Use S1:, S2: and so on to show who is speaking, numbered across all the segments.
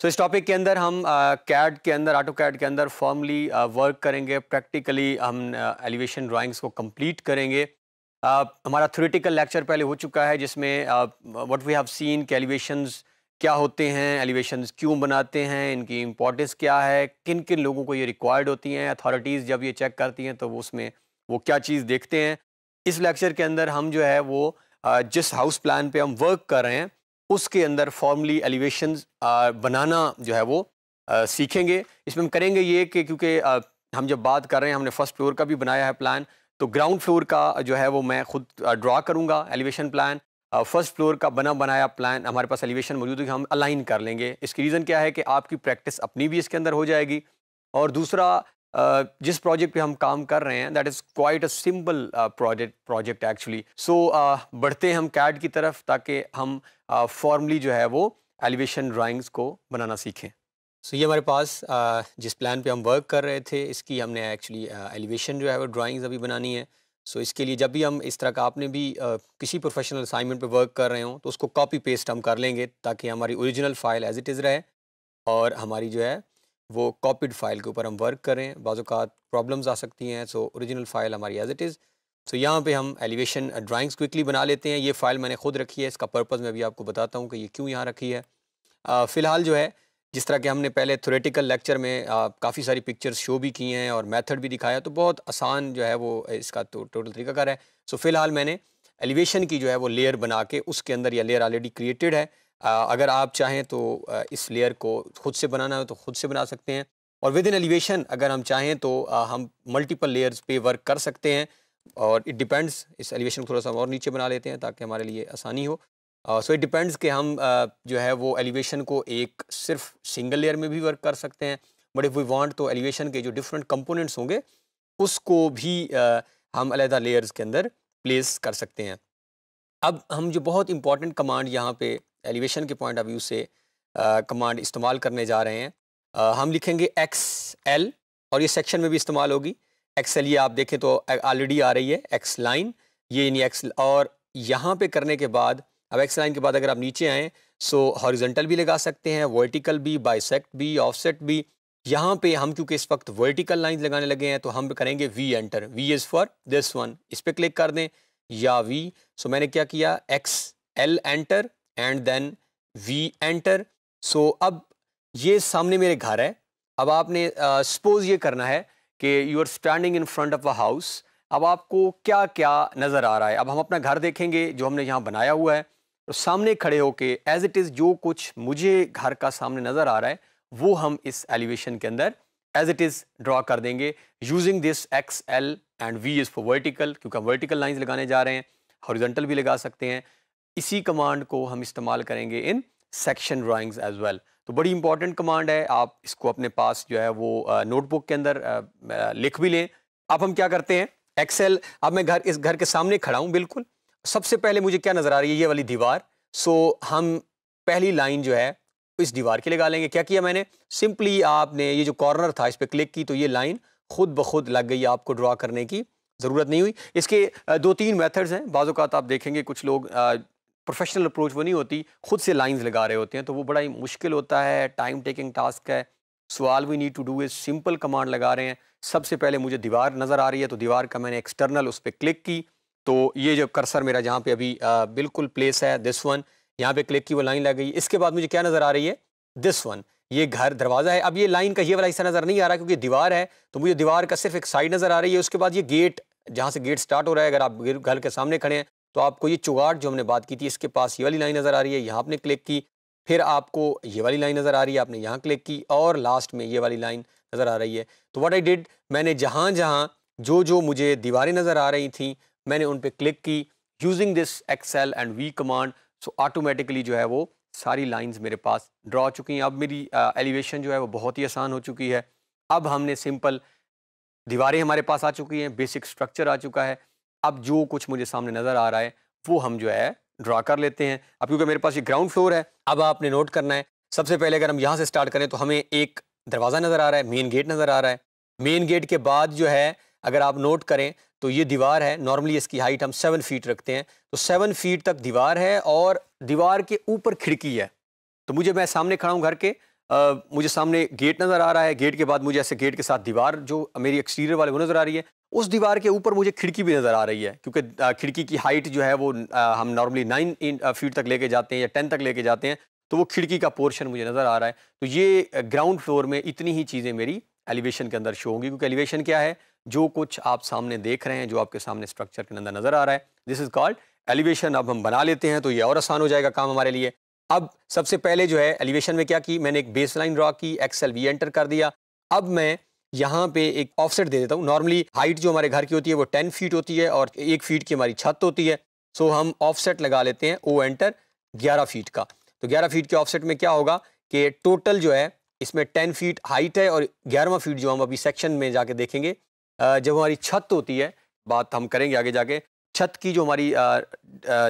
S1: तो इस टॉपिक के अंदर हम कैड के अंदर ऑटो कैड के अंदर फॉर्मली वर्क करेंगे। प्रैक्टिकली हम एलिवेशन ड्राइंग्स को कंप्लीट करेंगे। uh, हमारा थ्योरेटिकल लेक्चर पहले हो चुका है जिसमें व्हाट वी हैव सीन कि एलिवेशंस क्या होते हैं एलिवेशन क्यों बनाते हैं, इनकी इंपॉर्टेंस क्या है किन किन लोगों को ये रिक्वायर्ड होती हैं अथॉरिटीज़ जब ये चेक करती हैं तो वो उसमें वो क्या चीज़ देखते हैं। इस लेक्चर के अंदर हम जो है वो जिस हाउस प्लान पे हम वर्क कर रहे हैं, उसके अंदर फॉर्मली एलिवेशन बनाना जो है वो सीखेंगे। इसमें हम करेंगे ये कि क्योंकि हम जब बात कर रहे हैं, हमने फ़र्स्ट फ्लोर का भी बनाया है प्लान तो ग्राउंड फ्लोर का जो है वो मैं खुद ड्रा करूँगा एलिवेशन प्लान फ़र्स्ट फ्लोर का बना बनाया प्लान हमारे पास एलिवेशन मौजूद है हम अलाइन कर लेंगे। इसकी रीज़न क्या है कि आपकी प्रैक्टिस अपनी भी इसके अंदर हो जाएगी। और दूसरा जिस प्रोजेक्ट पे हम काम कर रहे हैं that is quite a simple project project actually so बढ़ते हैं हम कैड की तरफ़ ताकि हम फॉर्मली uh, जो है वो एलिवेशन ड्राइंग्स को बनाना सीखें। सो so, ये हमारे पास uh, जिस प्लान पे हम वर्क कर रहे थे इसकी हमने एक्चुअली एलिवेशन uh, जो है वो ड्राइंग्स अभी बनानी है। सो इसके लिए जब भी हम इस तरह का आपने भी uh, किसी प्रोफेशनल असाइनमेंट पे वर्क कर रहे हो तो उसको कॉपी पेस्ट हम कर लेंगे ताकि हमारी original file as it is रहे और हमारी जो है वो कॉपीड फ़ाइल के ऊपर हम वर्क करें। बाज़ात प्रॉब्लम्स आ सकती हैं सो ओरिजिनल फ़ाइल हमारी एज इट इज़ सो यहाँ पे हम एलिवेशन ड्राइंग्स क्विकली बना लेते हैं। ये फ़ाइल मैंने खुद रखी है इसका पर्पज़ मैं भी आपको बताता हूँ कि ये क्यों यहाँ रखी है। फ़िलहाल जो है जिस तरह के हमने पहले थोरेटिकल लेक्चर में काफ़ी सारी पिक्चर्स शो भी की हैं और मेथड भी दिखाया तो बहुत आसान जो है वो इसका तो टोटल तरीका कर है। सो फ़िलहाल मैंने एलिवेशन की जो है वो लेयर बना के उसके अंदर यह लेयर ऑलरेडी क्रिएटेड है। आ, अगर आप चाहें तो इस लेयर को खुद से बनाना हो तो खुद से बना सकते हैं। और विद इन एलिवेशन अगर हम चाहें तो आ, हम मल्टीपल लेयर्स पे वर्क कर सकते हैं और इट डिपेंड्स इस एलिवेशन को थोड़ा सा और नीचे बना लेते हैं ताकि हमारे लिए आसानी हो। सो इट डिपेंड्स कि हम uh, जो है वो एलिवेशन को एक सिर्फ़ सिंगल लेयर में भी वर्क कर सकते हैं। बट इफ़ वी वांट तो एलिवेशन के जो डिफरेंट कंपोनेंट्स होंगे उसको भी uh, हम अलहदा लेयर्स के अंदर प्लेस कर सकते हैं। अब हम जो बहुत इंपॉर्टेंट कमांड यहाँ पे एलिवेशन के पॉइंट ऑफ़ व्यू से कमांड इस्तेमाल करने जा रहे हैं। आ, हम लिखेंगे एक्स एल और ये सेक्शन में भी इस्तेमाल होगी। एक्स एल ये आप देखें तो ऑलरेडी आ रही है एक्स लाइन ये नहीं एक्स और यहाँ पे करने के बाद अब एक्स लाइन के बाद अगर आप नीचे आएँ सो हॉरिजेंटल भी लगा सकते हैं वर्टिकल भी बाइसेक्ट भी ऑफसेट भी। यहाँ पे हम क्योंकि इस वक्त वर्टिकल लाइंस लगाने लगे हैं तो हम करेंगे V enter V is for this one इस पर क्लिक कर दें या वी सो मैंने क्या किया? X L enter and then V enter so अब ये सामने मेरे घर है। अब आपने सपोज़ uh, ये करना है कि you are standing in front of a house अब आपको क्या क्या नज़र आ रहा है? अब हम अपना घर देखेंगे जो हमने यहाँ बनाया हुआ है। तो सामने खड़े होके एज इट इज़ जो कुछ मुझे घर का सामने नज़र आ रहा है, वो हम इस एलिवेशन के अंदर एज इट इज़ ड्रॉ कर देंगे। Using this X L and V is for vertical क्योंकि हम वर्टिकल लाइंस लगाने जा रहे हैं हॉरिजेंटल भी लगा सकते हैं। इसी कमांड को हम इस्तेमाल करेंगे in section drawings as well तो बड़ी इंपॉर्टेंट कमांड है, आप इसको अपने पास जो है वो नोटबुक के अंदर लिख भी लें। अब हम क्या करते हैं? एक्सेल अब मैं घर, इस घर के सामने खड़ा हूँ, बिल्कुल। सबसे पहले मुझे क्या नज़र आ रही है, ये वाली दीवार? सो हम पहली लाइन जो है, इस दीवार के लगा लेंगे। क्या किया मैंने? सिंपली आपने ये जो कॉर्नर था, इस पर क्लिक की तो ये लाइन खुद ब खुद लग गई आपको ड्रॉ करने की ज़रूरत नहीं हुई। इसके दो तीन मेथड्स हैं। बाज़ात आप देखेंगे, कुछ लोग प्रोफेशनल अप्रोच वो नहीं होती, खुद से लाइंस लगा रहे होते हैं तो वो बड़ा ही मुश्किल होता है टाइम टेकिंग टास्क है। सवाल we need to do is simple command लगा रहे हैं। सबसे पहले मुझे दीवार नज़र आ रही है तो दीवार का मैंने एक्सटर्नल उस पर क्लिक की। तो ये जो कर्सर मेरा जहाँ पे अभी आ, बिल्कुल प्लेस है दिस वन यहाँ पे क्लिक की वो लाइन लग गई। इसके बाद मुझे क्या नज़र आ रही है? दिस वन ये घर दरवाज़ा है। अब ये लाइन का ये वाला हिस्सा नज़र नहीं आ रहा क्योंकि दीवार है तो मुझे दीवार का सिर्फ़ एक साइड नज़र आ रही है। उसके बाद ये गेट जहाँ से गेट स्टार्ट हो रहा है अगर आप घर के सामने खड़े हैं तो आपको ये चुगाट जो हमने बात की थी इसके पास ये वाली लाइन नज़र आ रही है यहाँ आपने क्लिक की। फिर आपको ये वाली लाइन नज़र आ रही है आपने यहाँ क्लिक की और लास्ट में ये वाली लाइन नज़र आ रही है। तो व्हाट आई डिड मैंने जहाँ जहाँ जो जो मुझे दीवारें नज़र आ रही थी मैंने उन पर क्लिक की using this XL and V command so automatically जो है वो सारी लाइंस मेरे पास ड्रॉ चुकी हैं। अब मेरी एलिवेशन जो है वो बहुत ही आसान हो चुकी है। अब हमने सिंपल दीवारें हमारे पास आ चुकी हैं बेसिक स्ट्रक्चर आ चुका है। अब जो कुछ मुझे सामने नज़र आ रहा है, वो हम जो है ड्रा कर लेते हैं। अब क्योंकि मेरे पास ये ग्राउंड फ्लोर है, अब आपने नोट करना है, सबसे पहले अगर हम यहाँ से स्टार्ट करें तो हमें एक दरवाज़ा नज़र आ रहा है मेन गेट नज़र आ रहा है। मेन गेट के बाद जो है, अगर आप नोट करें तो ये दीवार है। नॉर्मली इसकी हाइट हम सेवन फीट रखते हैं। तो सेवन फीट तक दीवार है और दीवार के ऊपर खिड़की है। तो मुझे मैं सामने खड़ा हूँ घर के। आ, मुझे सामने गेट नज़र आ रहा है। गेट के बाद मुझे ऐसे गेट के साथ दीवार जो मेरी एक्सटीरियर वाले वो नज़र आ रही है। उस दीवार के ऊपर मुझे खिड़की भी नज़र आ रही है। क्योंकि खिड़की की हाइट जो है वो आ, हम नॉर्मली नाइन फीट तक लेके जाते हैं या टेन तक लेके जाते हैं। तो वो खिड़की का पोर्शन मुझे नज़र आ रहा है। तो ये ग्राउंड फ्लोर में इतनी ही चीज़ें मेरी एलिवेशन के अंदर शो होंगी। क्योंकि एलिवेशन क्या है? जो कुछ आप सामने देख रहे हैं, जो आपके सामने स्ट्रक्चर के अंदर नज़र आ रहा है दिस इज़ कॉल्ड एलिवेशन अब हम बना लेते हैं तो ये और आसान हो जाएगा काम हमारे लिए। अब सबसे पहले जो है एलिवेशन में क्या की? मैंने एक बेस लाइन ड्रॉ की एक्सएल वी एंटर कर दिया। अब मैं यहाँ पे एक ऑफसेट दे देता हूँ। नॉर्मली हाइट जो हमारे घर की होती है, वो टेन फीट होती है और एक फीट की हमारी छत होती है। सो हम ऑफसेट लगा लेते हैं ओ एंटर ग्यारह फीट का। तो ग्यारह फीट के ऑफसेट में क्या होगा कि टोटल जो है, इसमें टेन फीट हाइट है और ग्यारहवा फीट जो हम अभी सेक्शन में जाके देखेंगे जब हमारी छत होती है बात हम करेंगे आगे जाके छत की जो हमारी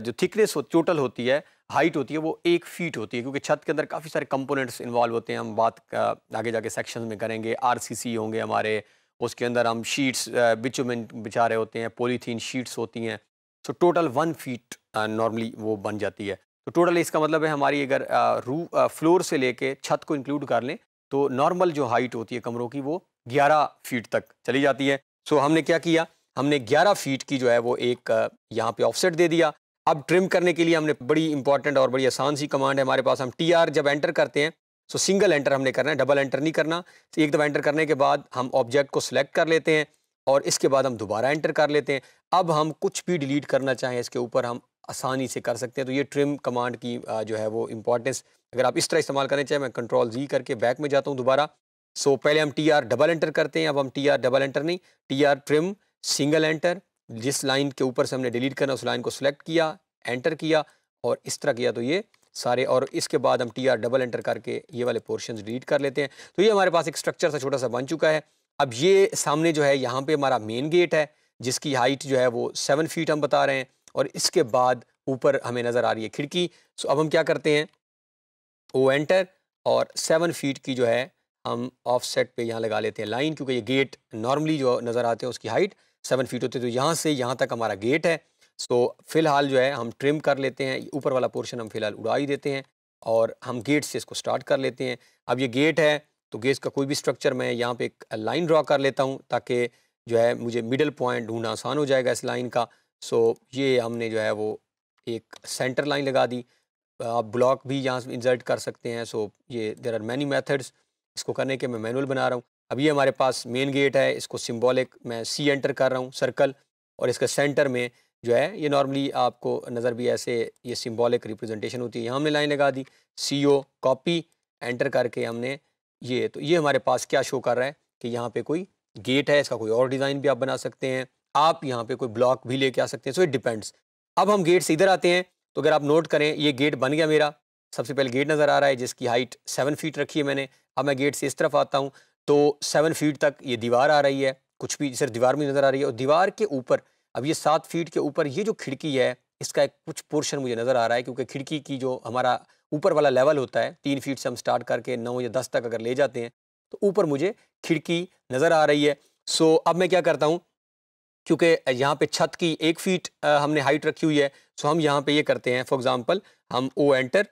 S1: जो थिकनेस हो, टोटल होती है हाइट होती है वो एक फीट होती है क्योंकि छत के अंदर काफ़ी सारे कंपोनेंट्स इन्वॉल्व होते हैं। हम बात आगे जाके सेक्शन में करेंगे। आरसीसी होंगे हमारे उसके अंदर हम शीट्स बिचुमेंट बिछा रहे होते हैं पॉलीथीन शीट्स होती हैं। So total one feet normally वो बन जाती है। तो टोटल इसका मतलब है हमारी अगर रू फ्लोर से लेके छत को इंक्लूड कर लें तो नॉर्मल जो हाइट होती है कमरों की, वो 11 फीट तक चली जाती है। सो हमने क्या किया? हमने 11 फीट की जो है, वो एक यहाँ पे ऑफसेट दे दिया। अब ट्रिम करने के लिए हमने बड़ी इंपॉर्टेंट और बड़ी आसान सी कमांड है हमारे पास। हम टीआर जब एंटर करते हैं सो सिंगल एंटर हमने करना है डबल एंटर नहीं करना। तो एक दफ़ा एंटर करने के बाद हम ऑब्जेक्ट को सिलेक्ट कर लेते हैं और इसके बाद हम दोबारा एंटर कर लेते हैं। अब हम कुछ भी डिलीट करना चाहें, इसके ऊपर हम आसानी से कर सकते हैं। तो ये ट्रिम कमांड की जो है, वो इंपॉर्टेंस अगर आप इस तरह इस्तेमाल करना चाहें मैं कंट्रोल जी करके बैक में जाता हूँ दोबारा सो पहले हम टी आर डबल एंटर करते हैं, अब हम टी आर डबल एंटर नहीं T R trim single enter जिस लाइन के ऊपर से हमने डिलीट करना, उस लाइन को सिलेक्ट किया एंटर किया, और इस तरह किया तो ये सारे, और इसके बाद हम टी आर डबल एंटर करके ये वाले पोर्शन डिलीट कर लेते हैं। तो ये हमारे पास एक स्ट्रक्चर सा छोटा सा बन चुका है। अब ये सामने जो है, यहाँ पे हमारा मेन गेट है, जिसकी हाइट जो है वो सेवन फीट हम बता रहे हैं, और इसके बाद ऊपर हमें नज़र आ रही है खिड़की। सो अब हम क्या करते हैं ओ एंटर और सेवन फीट की जो है, हम ऑफ़ सेट पर यहाँ लगा लेते हैं लाइन क्योंकि ये गेट नॉर्मली जो नज़र आते हैं उसकी हाइट सेवन फीट होती है तो यहाँ से यहाँ तक हमारा गेट है। सो फ़िलहाल जो है हम ट्रिम कर लेते हैं, ऊपर वाला पोर्शन हम फ़िलहाल उड़ा ही देते हैं और हम गेट से इसको स्टार्ट कर लेते हैं। अब ये गेट है तो गेट का कोई भी स्ट्रक्चर मैं यहाँ पे एक लाइन ड्रा कर लेता हूँ, ताकि जो है मुझे मिडल पॉइंट ढूंढना आसान हो जाएगा इस लाइन का। सो ये हमने जो है वो एक सेंटर लाइन लगा दी। आप ब्लॉक भी यहाँ इंसर्ट कर सकते हैं। सो, ये देर आर मैनी मेथड्स इसको करने के, मैं मैनुअल बना रहा हूँ। अब ये हमारे पास मेन गेट है, इसको सिम्बॉलिक मैं सी एंटर कर रहा हूँ सर्कल और इसका सेंटर में जो है, ये नॉर्मली आपको नज़र भी ऐसे ये सिम्बॉलिक रिप्रेजेंटेशन होती है। यहाँ हमने लाइन लगा दी सी ओ कॉपी एंटर करके हमने ये तो ये हमारे पास क्या शो कर रहा है कि यहाँ पे कोई गेट है, इसका कोई और डिज़ाइन भी आप बना सकते हैं। आप यहाँ पे कोई ब्लॉक भी लेके आ सकते हैं। सो इट डिपेंड्स अब हम गेट से इधर आते हैं तो अगर आप नोट करें, ये गेट बन गया मेरा। सबसे पहले गेट नज़र आ रहा है, जिसकी हाइट सेवन फीट रखी है मैंने। अब मैं गेट से इस तरफ़ आता हूँ तो सेवन फीट तक ये दीवार आ रही है। कुछ भी सिर्फ़ दीवार में नज़र आ रही है और दीवार के ऊपर, अब ये सात फीट के ऊपर ये जो खिड़की है, इसका एक कुछ पोर्शन मुझे नज़र आ रहा है, क्योंकि खिड़की की जो हमारा ऊपर वाला लेवल होता है, तीन फीट से हम स्टार्ट करके नौ या दस तक अगर ले जाते हैं तो ऊपर मुझे खिड़की नज़र आ रही है। सो अब मैं क्या करता हूँ क्योंकि यहाँ पे छत की एक फीट हमने हाइट रखी हुई है। सो हम यहाँ पे ये करते हैं फॉर एग्जांपल हम ओ एंटर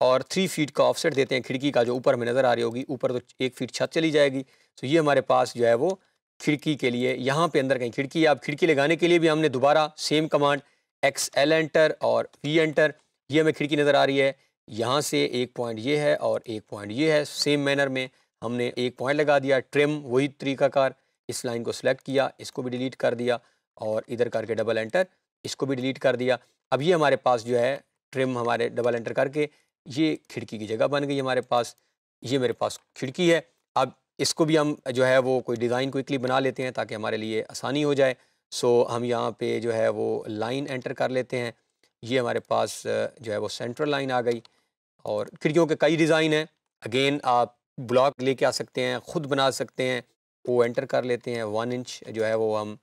S1: और थ्री फीट का ऑफसेट देते हैं खिड़की का जो ऊपर हमें नज़र आ रही होगी। ऊपर तो एक फीट छत चली जाएगी। सो ये हमारे पास जो है वो खिड़की के लिए, यहाँ पे अंदर कहीं खिड़की है। आप खिड़की लगाने के लिए भी हमने दोबारा same command X L enter और वी एंटर ये हमें खिड़की नज़र आ रही है। यहाँ से एक पॉइंट ये है और एक पॉइंट ये है। सेम मैनर में हमने एक पॉइंट लगा दिया ट्रिम वही तरीकाकार। इस लाइन को सिलेक्ट किया, इसको भी डिलीट कर दिया और इधर करके डबल एंटर इसको भी डिलीट कर दिया। अब ये हमारे पास जो है ट्रिम हमारे डबल एंटर करके ये खिड़की की जगह बन गई हमारे पास। ये मेरे पास खिड़की है। अब इसको भी हम जो है, वो कोई डिज़ाइन क्विकली बना लेते हैं ताकि हमारे लिए आसानी हो जाए। सो हम यहाँ पे जो है, वो लाइन एंटर कर लेते हैं। ये हमारे पास जो है, वो सेंट्रल लाइन आ गई और खिड़कियों के कई डिज़ाइन हैं। अगेन आप ब्लॉक लेके आ सकते हैं, ख़ुद बना सकते हैं। वो एंटर कर लेते हैं वन इंच जो है वो हम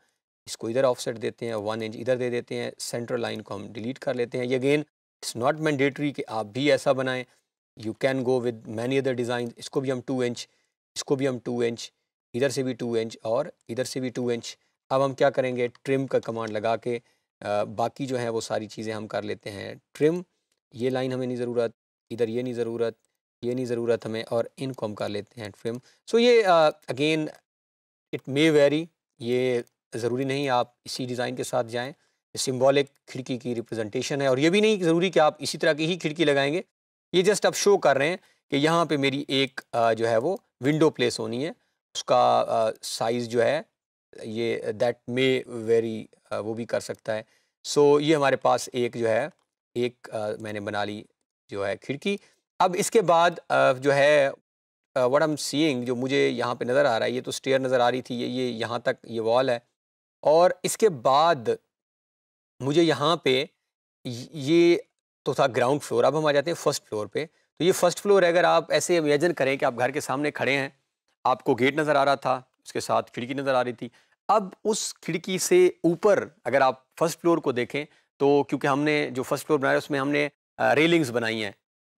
S1: इसको इधर ऑफसेट देते हैं वन इंच इधर दे देते हैं सेंट्रल लाइन को हम डिलीट कर लेते हैं। ये अगेन इट्स नॉट मैंडेटरी कि आप भी ऐसा बनाएँ। You can go with many other design इसको भी हम टू इंच इसको भी हम टू इंच इधर से भी टू इंच और इधर से भी टू इंच। अब हम क्या करेंगे? ट्रिम का कमांड लगा के आ, बाकी जो है वो सारी चीज़ें हम कर लेते हैं। ट्रिम ये लाइन हमें नहीं ज़रूरत इधर ये नहीं ज़रूरत ये नहीं ज़रूरत हमें और इनको हम कर लेते हैं ट्रिम। सो so ये अगेन इट मे वेरी ये ज़रूरी नहीं आप इसी डिज़ाइन के साथ जाएँ। सिम्बॉलिक खिड़की की रिप्रेजेंटेशन है और ये भी नहीं ज़रूरी कि आप इसी तरह की ही खिड़की लगाएँगे। ये जस्ट आप शो कर रहे हैं कि यहाँ पे मेरी एक जो है वो विंडो प्लेस होनी है। उसका साइज़ जो है ये दैट मे वेरी वो भी कर सकता है। सो so, ये हमारे पास एक जो है एक मैंने बना ली जो है खिड़की। अब इसके बाद जो है वट एम सीइंग जो मुझे यहाँ पे नज़र आ रहा है, ये तो स्टेयर नज़र आ रही थी, ये ये यहाँ तक, ये वॉल है। और इसके बाद मुझे यहाँ पे ये तो था ग्राउंड फ्लोर अब हम आ जाते हैं फ़र्स्ट फ्लोर पे। तो ये फ़र्स्ट फ्लोर है, अगर आप ऐसे इमेजन करें कि आप घर के सामने खड़े हैं, आपको गेट नज़र आ रहा था, उसके साथ खिड़की नज़र आ रही थी। अब उस खिड़की से ऊपर अगर आप फ़र्स्ट फ्लोर को देखें तो क्योंकि हमने जो फ़र्स्ट फ्लोर बनाया, उसमें हमने रेलिंग्स बनाई हैं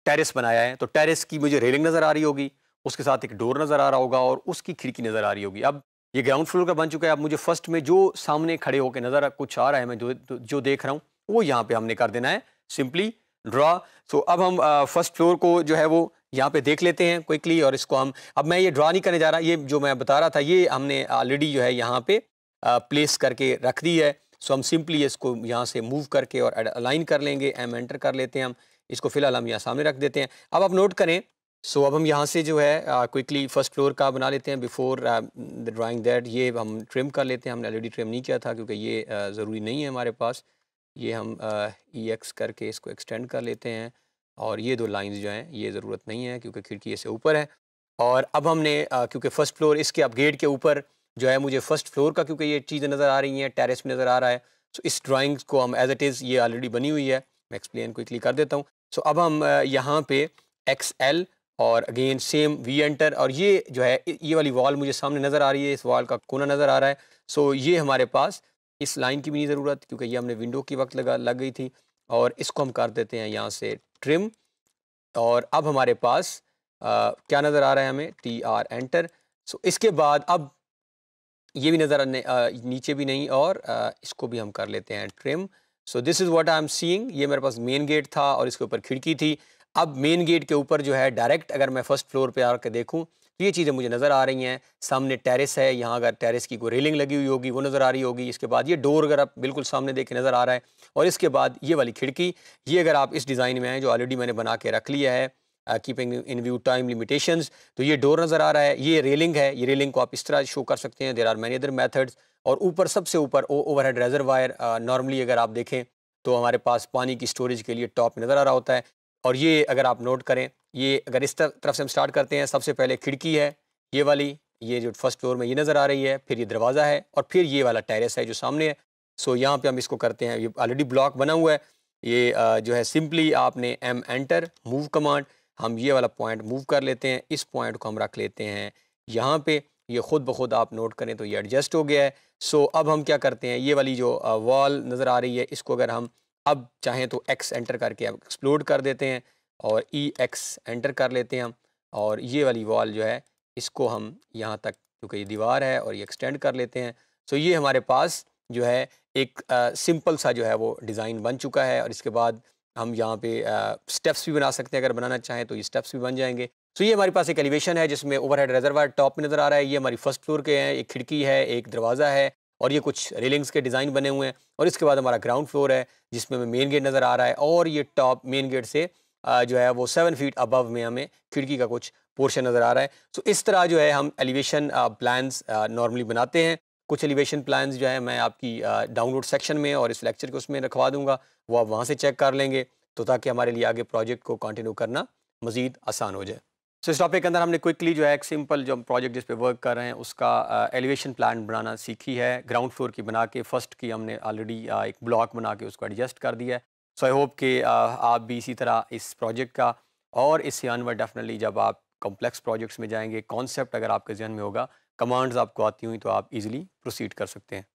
S1: टेरेस बनाया है तो टेरेस की मुझे रेलिंग नज़र आ रही होगी। उसके साथ एक डोर नज़र आ रहा होगा और उसकी खिड़की नज़र आ रही होगी। अब ये ग्राउंड फ्लोर का बन चुका है। अब मुझे फ़र्स्ट में जो सामने खड़े होकर नज़र कुछ आ रहा है मैं जो जो देख रहा हूँ, वो यहाँ पे हमने कर देना है। सिंपली ड्रा सो अब हम फ़र्स्ट फ्लोर को जो है वो यहाँ पे देख लेते हैं क्विकली और इसको हम, अब मैं ये ड्रा नहीं करने जा रहा। ये जो मैं बता रहा था, ये हमने ऑलरेडी जो है यहाँ पे प्लेस करके रख दी है। सो हम सिंपली इसको यहाँ से मूव करके और अलाइन कर लेंगे एम एंटर कर लेते हैं हम। इसको फ़िलहाल हम यहाँ सामने रख देते हैं। अब आप नोट करें सो so, अब हम यहाँ से जो है क्विकली फ़र्स्ट फ्लोर का बना लेते हैं बिफोर द ड्राइंग दैट ये हम ट्रिम कर लेते हैं। हमने ऑलरेडी ट्रिम नहीं किया था क्योंकि ये uh, ज़रूरी नहीं है हमारे पास। ये हम ई uh, एक्स करके इसको एक्सटेंड कर लेते हैं और ये दो लाइंस जो हैं ये ज़रूरत नहीं है क्योंकि खिड़की से ऊपर है। और अब हमने uh, क्योंकि फ़र्स्ट फ्लोर इसके अब गेट के ऊपर जो है मुझे फ़र्स्ट फ्लोर का क्योंकि ये चीज़ें नज़र आ रही हैं टेरेस में नज़र आ रहा है। सो इस ड्राइंग को हम एज इट इज़ ये ऑलरेडी बनी हुई है। मैं एक्सप्लेन क्विकली कर देता हूँ। सो अब हम यहाँ पे एक्स एल और अगेन सेम वी एंटर और ये जो है ये वाली वॉल मुझे सामने नज़र आ रही है इस वॉल का कोना नज़र आ रहा है। सो ये हमारे पास इस लाइन की भी नहीं ज़रूरत क्योंकि ये हमने विंडो की वक्त लगा लग गई थी और इसको हम कर देते हैं यहाँ से ट्रिम और अब हमारे पास आ, क्या नज़र आ रहा है हमें? टी आर एंटर सो इसके बाद अब ये भी नज़र नीचे भी नहीं और आ, इसको भी हम कर लेते हैं trim so this is what I am seeing ये मेरे पास मेन गेट था और इसके ऊपर खिड़की थी। अब मेन गेट के ऊपर जो है डायरेक्ट अगर मैं फ़र्स्ट फ्लोर पे आकर देखूँ तो ये चीज़ें मुझे नज़र आ रही हैं। सामने टेरेस है, यहाँ अगर टेरेस की कोई रेलिंग लगी हुई होगी, वो नज़र आ रही होगी। इसके बाद ये डोर अगर आप बिल्कुल सामने देखे नज़र आ रहा है, और इसके बाद ये वाली खिड़की, ये अगर आप इस डिज़ाइन में हैं जो ऑलरेडी मैंने बना के रख लिया है keeping in view time limitation तो ये डोर नज़र आ रहा है। ये रेलिंग है, ये रेलिंग को आप इस तरह शो कर सकते हैं। There are many other methods और ऊपर सबसे ऊपर ओवर हेड रेजरवायर नॉर्मली अगर आप देखें तो हमारे पास पानी की स्टोरेज के लिए टॉप नज़र आ रहा होता है। और ये अगर आप नोट करें, ये अगर इस तरफ़ से हम स्टार्ट करते हैं, सबसे पहले खिड़की है, ये वाली, ये जो फ़र्स्ट फ्लोर में ये नज़र आ रही है, फिर ये दरवाज़ा है और फिर ये वाला टेरेस है जो सामने है। सो यहाँ पे हम इसको करते हैं, ये ऑलरेडी ब्लॉक बना हुआ है। ये जो है सिंपली आपने एम एंटर मूव कमांड हम ये वाला पॉइंट मूव कर लेते हैं, इस पॉइंट को हम रख लेते हैं। यहाँ पे ये ख़ुद ब खुद आप नोट करें तो ये एडजस्ट हो गया है। सो अब हम क्या करते हैं, ये वाली जो वॉल नज़र आ रही है, इसको अगर हम अब चाहें तो एक्स एंटर करके अब एक्सप्लोड कर देते हैं और ई एक्स एंटर कर लेते हैं हम। और ये वाली वॉल जो है, इसको हम यहाँ तक क्योंकि ये दीवार है और ये एक्सटेंड कर लेते हैं। सो ये हमारे पास जो है, एक सिंपल सा जो है वो डिज़ाइन बन चुका है और इसके बाद हम यहाँ पे स्टेप्स भी बना सकते हैं अगर बनाना चाहें तो ये स्टेप्स भी बन जाएँगे। सो ये हमारे पास एक एलिवेशन है जिसमें ओवरहेड रिजर्वायर टॉप में नज़र आ रहा है। ये हमारी फ़र्स्ट फ्लोर के हैं, एक खिड़की है, एक दरवाज़ा है। और ये कुछ रेलिंग्स के डिज़ाइन बने हुए हैं और इसके बाद हमारा ग्राउंड फ्लोर है, जिसमें हमें मेन गेट नज़र आ रहा है और ये टॉप मेन गेट से जो है वो सेवन फीट अबव में हमें खिड़की का कुछ पोर्शन नज़र आ रहा है। सो इस तरह जो है हम एलिवेशन प्लान्स नॉर्मली बनाते हैं। कुछ एलिवेशन प्लान्स जो है मैं आपकी डाउनलोड सेक्शन में और इस लेक्चर के उसमें रखवा दूँगा, वो आप वहाँ से चेक कर लेंगे। तो ताकि हमारे लिए आगे प्रोजेक्ट को कंटिन्यू करना मज़ीद आसान हो जाए। सो इस टॉपिक के अंदर हमने क्विकली जो है एक सिंपल जो प्रोजेक्ट जिस पे वर्क कर रहे हैं, उसका एलिवेशन प्लान बनाना सीखी है। ग्राउंड फ्लोर की बना के फ़र्स्ट की हमने ऑलरेडी एक ब्लॉक बना के उसको एडजस्ट कर दिया है। सो आई होप कि आप भी इसी तरह इस प्रोजेक्ट का और इससे अनवर डेफिनेटली जब आप कॉम्प्लेक्स प्रोजेक्ट्स में जाएँगे कॉन्सेप्ट अगर आपके जहन में होगा कमांड्स आपको आती हुई तो आप इजीली प्रोसीड कर सकते हैं।